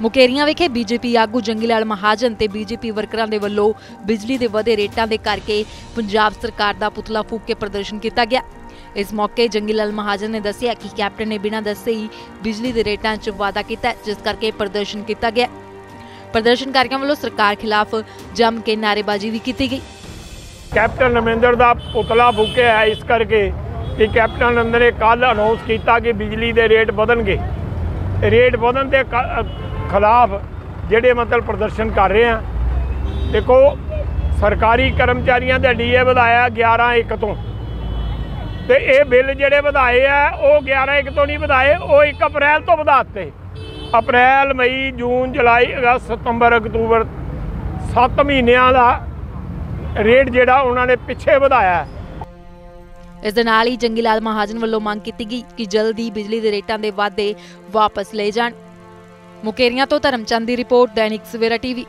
ਮੁਕੇਰੀਆਂ ਵਿਖੇ ਬੀਜੇਪੀ ਆਗੂ ਜੰਗੀਲਾਲ ਮਹਾਜਨ ਤੇ ਬੀਜੇਪੀ ਵਰਕਰਾਂ ਦੇ ਵੱਲੋਂ ਬਿਜਲੀ ਦੇ ਵਧੇ ਰੇਟਾਂ ਦੇ ਕਰਕੇ ਪੰਜਾਬ ਸਰਕਾਰ ਦਾ ਪੁਤਲਾ ਫੂਕ ਕੇ ਪ੍ਰਦਰਸ਼ਨ ਕੀਤਾ ਗਿਆ। ਇਸ ਮੌਕੇ ਜੰਗੀਲਾਲ ਮਹਾਜਨ ਨੇ ਦੱਸਿਆ ਕਿ ਕੈਪਟਨ ਨੇ ਬਿਨਾਂ ਦੱਸੇ ਹੀ ਬਿਜਲੀ ਦੇ ਰੇਟਾਂ 'ਚ ਵਾਅਦਾ ਕੀਤਾ, ਜਿਸ ਕਰਕੇ ਪ੍ਰਦਰਸ਼ਨ ਕੀਤਾ ਗਿਆ। ਪ੍ਰਦਰਸ਼ਨਕਾਰੀਆਂ ਵੱਲੋਂ ਸਰਕਾਰ ਖਿਲਾਫ ਜੰਮ ਕੇ ਨਾਰੇਬਾਜ਼ੀ ਵੀ ਕੀਤੀ ਗਈ। ਕੈਪਟਨ ਅਮਰਿੰਦਰ ਦਾ ਪੁਤਲਾ ਫੂਕਿਆ ਹੈ, ਇਸ ਕਰਕੇ ਕਿ ਕੈਪਟਨ ਅਮਰਿੰਦਰ ਨੇ ਕੱਲ ਅਨਾਉਂਸ ਕੀਤਾ ਕਿ ਬਿਜਲੀ ਦੇ ਰੇਟ ਵਧਣਗੇ। ਰੇਟ ਵਧਣ ਦੇ ਕ- ਖਿਲਾਫ ਜਿਹੜੇ ਮਤਲਬ ਪ੍ਰਦਰਸ਼ਨ ਕਰ ਰਹੇ ਆ, ਦੇਖੋ, ਸਰਕਾਰੀ ਕਰਮਚਾਰੀਆਂ ਦਾ ਡੀਏ ਵਧਾਇਆ 11 ਇੱਕ ਤੋਂ। ਤੇ ਇਹ ਬਿੱਲ ਜਿਹੜੇ ਵਧਾਏ ਆ, ਉਹ 11 ਇੱਕ ਤੋਂ ਨਹੀਂ ਵਧਾਏ, ਉਹ 1 ਅਪ੍ਰੈਲ ਤੋਂ ਵਧਾਤੇ ਅਪ੍ਰੈਲ, ਮਈ, ਜੂਨ, ਜੁਲਾਈ, ਅਗਸਤ, ਸਤੰਬਰ, ਅਕਤੂਬਰ 7 ਮਹੀਨਿਆਂ ਦਾ ਰੇਟ ਜਿਹੜਾ ਉਹਨਾਂ ਨੇ ਪਿੱਛੇ ਵਧਾਇਆ। ਇਸ ਦੇ ਨਾਲ ਹੀ ਜੰਗੀ ਲਾਲ ਮਹਾਜਨ ਵੱਲੋਂ ਮੰਗ ਕੀਤੀ ਗਈ ਕਿ ਜਲਦੀ ਬਿਜਲੀ ਦੇ ਰੇਟਾਂ ਦੇ ਵਾਧੇ ਵਾਪਸ ਲਏ ਜਾਣ। ਮੁਕੇਰੀਆਂ ਤੋਂ ਧਰਮਚੰਦ ਦੀ ਰਿਪੋਰਟ, ਦੈਨਿਕ ਸਵੇਰਾ ਟੀਵੀ।